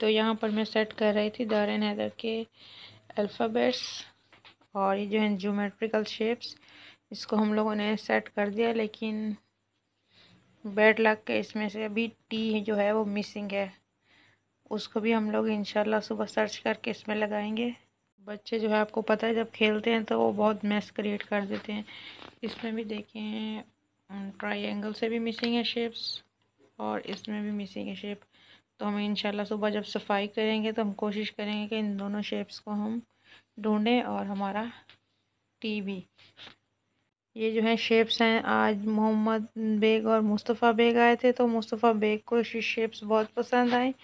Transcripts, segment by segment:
तो यहाँ पर मैं सेट कर रही थी दारन हैदर के अल्फ़ाबेट्स और ये जो है जोमेट्रिकल शेप्स, इसको हम लोगों ने सेट कर दिया, लेकिन बैड लक के इसमें से अभी टी जो है वो मिसिंग है। उसको भी हम लोग इन सुबह सर्च करके इसमें लगाएँगे। बच्चे जो है आपको पता है जब खेलते हैं तो वो बहुत मैस क्रिएट कर देते हैं। इसमें भी देखें ट्रायंगल से भी मिसिंग है शेप्स और इसमें भी मिसिंग है शेप तो हम इंशाल्लाह सुबह जब सफ़ाई करेंगे तो हम कोशिश करेंगे कि इन दोनों शेप्स को हम ढूंढें और हमारा टी भी ये जो है शेप्स हैं, आज मोहम्मद बेग और मुस्तफ़ा बेग आए थे तो मुस्तफ़ा बेग को शेप्स बहुत पसंद आए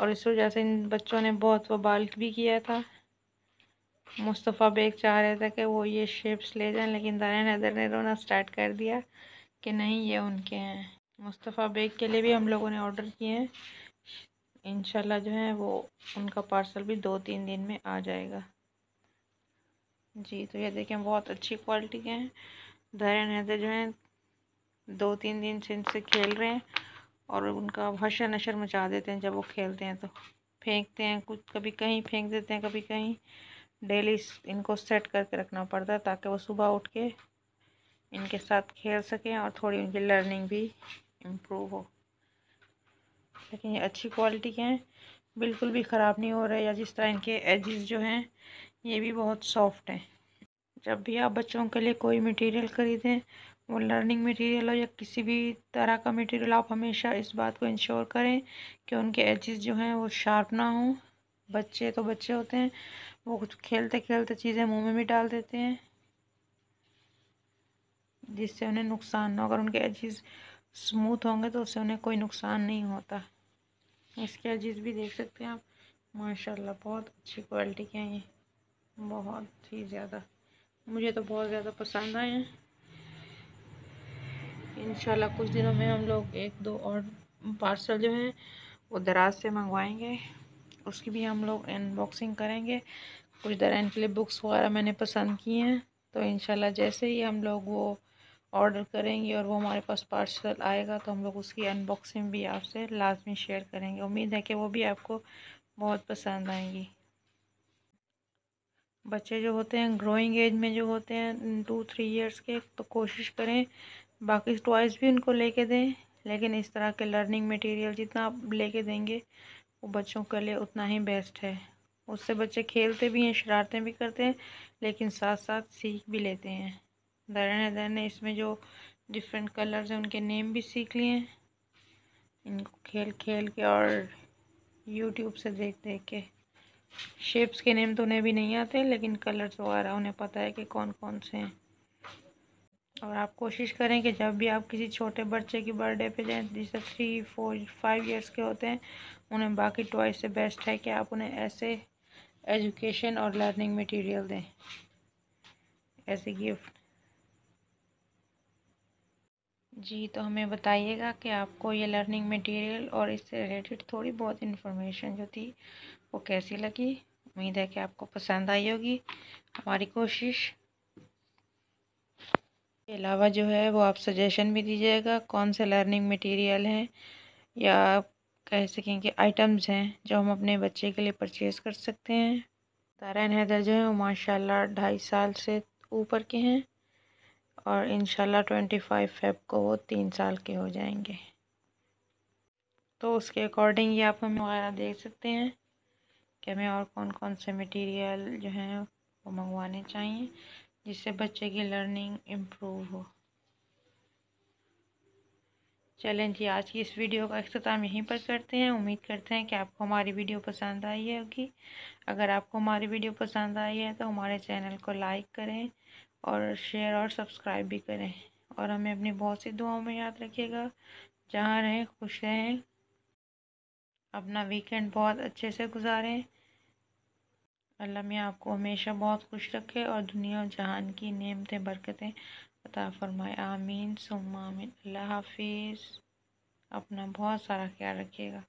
और इस वजह से इन बच्चों ने बहुत वबाल भी किया था। मुस्तफ़ा बेग चाह रहे थे कि वो ये शेप्स ले जाएँ, लेकिन दायन हैदर ने रोना स्टार्ट कर दिया कि नहीं, ये उनके हैं। मुस्तफ़ा बेग के लिए भी हम लोगों ने ऑर्डर किए हैं। इनशाला जो है वो उनका पार्सल भी दो तीन दिन में आ जाएगा। जी तो ये देखें, बहुत अच्छी क्वालिटी के हैं। दायन हैदर जो हैं, दो तीन दिन से इनसे खेल रहे हैं और उनका हशर नशर मचा देते हैं जब वो खेलते हैं तो। फेंकते हैं, कुछ कभी कहीं फेंक देते हैं, कभी कहीं। डेली इनको सेट करके रखना पड़ता है ताकि वो सुबह उठ के इनके साथ खेल सकें और थोड़ी उनकी लर्निंग भी इम्प्रूव हो। लेकिन ये अच्छी क्वालिटी के हैं। बिल्कुल भी ख़राब नहीं हो रहे या जिस तरह इनके एजेस जो हैं, ये भी बहुत सॉफ्ट हैं। जब भी आप बच्चों के लिए कोई मटेरियल ख़रीदें, वो लर्निंग मटेरियल हो या किसी भी तरह का मटेरियल आप हमेशा इस बात को इंश्योर करें कि उनके एजेस जो हैं, वो शार्प ना हों। बच्चे तो बच्चे होते हैं, वो कुछ खेलते खेलते चीज़ें मुँह में भी डाल देते हैं, जिससे उन्हें नुकसान ना हो। अगर उनके एजेस स्मूथ होंगे तो उससे उन्हें कोई नुकसान नहीं होता। इसके एजेस भी देख सकते हैं आप। माशाल्लाह, बहुत अच्छी क्वालिटी के हैं। ये बहुत ही ज़्यादा। मुझे तो बहुत ज़्यादा पसंद आए हैं। इन कुछ दिनों में हम लोग एक, दो और पार्सल जो हैं, वो दराज से मंगवाएँगे। उसकी भी हम लोग अनबॉक्सिंग करेंगे। कुछ दरान के लिए बुक्स वगैरह मैंने पसंद की हैं। तो इन जैसे ही हम लोग वो ऑर्डर करेंगे और वो हमारे पास पार्सल आएगा तो हम लोग उसकी अनबॉक्सिंग भी आपसे लाजमी शेयर करेंगे। उम्मीद है कि वो भी आपको बहुत पसंद आएँगी। बच्चे जो होते हैं ग्रोइंग एज में जो होते हैं टू थ्री इयर्स के तो कोशिश करें, बाकी टॉयज़ भी उनको लेके दें, लेकिन इस तरह के लर्निंग मटेरियल जितना आप लेके देंगे, वो बच्चों के लिए उतना ही बेस्ट है। उससे बच्चे खेलते भी हैं, शरारतें भी करते हैं, लेकिन साथ साथ सीख भी लेते हैं। दरन दर ने इसमें जो डिफरेंट कलर्स हैं, उनके नेम भी सीख लिए हैं। इनको खेल खेल के और यूट्यूब से देख देख के। शेप्स के नेम तो उन्हें भी नहीं आते, लेकिन कलर्स वगैरह उन्हें पता है कि कौन कौन से हैं। और आप कोशिश करें कि जब भी आप किसी छोटे बच्चे की बर्थडे पे जाएँ, जैसे थ्री फोर फाइव इयर्स के होते हैं, उन्हें बाकी टॉय से बेस्ट है कि आप उन्हें ऐसे एजुकेशन और लर्निंग मटेरियल दें। ऐसे गिफ्ट जी तो हमें बताइएगा कि आपको ये लर्निंग मटेरियल और इससे रिलेटेड थोड़ी बहुत इन्फॉर्मेशन जो थी, वो कैसी लगी? उम्मीद है कि आपको पसंद आई होगी। हमारी कोशिश। के अलावा जो है, वो आप सजेशन भी दीजिएगा, कौन से लर्निंग मटेरियल हैं, या कह सकें कि आइटम्स हैं, जो हम अपने बच्चे के लिए परचेज़ कर सकते हैं। तारा हैदर जो है, वो माशाल्लाह ढाई साल से ऊपर के हैं। और इन ट्वेंटी फाइव फेब को वो तीन साल के हो जाएँगे। तो उसके अकॉर्डिंग ये आप हमें वगैरह देख सकते हैं कि हमें और कौन कौन से मटेरियल जो हैं वो मंगवाने चाहिए, जिससे बच्चे की लर्निंग इम्प्रूव हो। चलें जी, आज की इस वीडियो का अख्ताम यहीं पर करते हैं। उम्मीद करते हैं कि आपको हमारी वीडियो पसंद आई होगी। अगर आपको हमारी वीडियो पसंद आई है तो हमारे चैनल को लाइक करें और शेयर और सब्सक्राइब भी करें। और हमें अपनी बहुत सी दुआओं में याद रखिएगा। जहाँ रहें, खुश रहें। अपना वीकेंड बहुत अच्छे से गुजारें। अल्लाह में आपको हमेशा बहुत खुश रखे और दुनिया और जहान की नेमतें, बरकतें अता फ़रमाए। आमीन आमीन। अल्लाह हाफिज़। अपना बहुत सारा ख्याल रखिएगा।